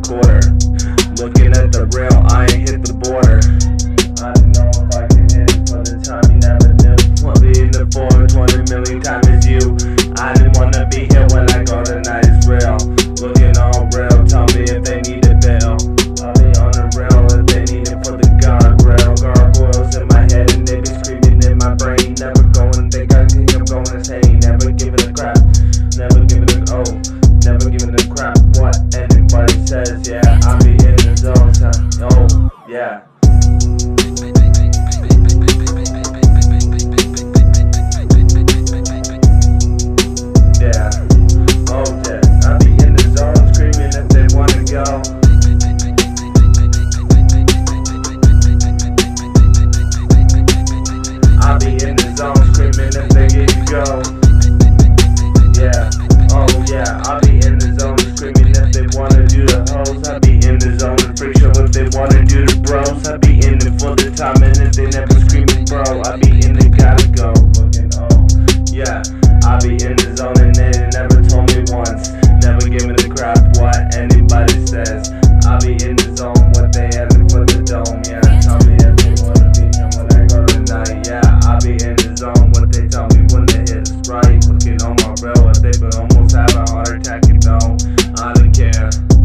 quarter. Looking at the rail, I ain't hit the border. I know go. Yeah, oh yeah, I'll be in the zone screaming if they wanna do the hoes. I'll be in the zone and freak show if they wanna do the bros. I'll be in it for the time and if they never screaming bro, I'll be in it, gotta go. Fucking oh, yeah, I'll be in the zone and they never told me once. Never give me the crap what anybody says. I'll be in the zone what they I don't care.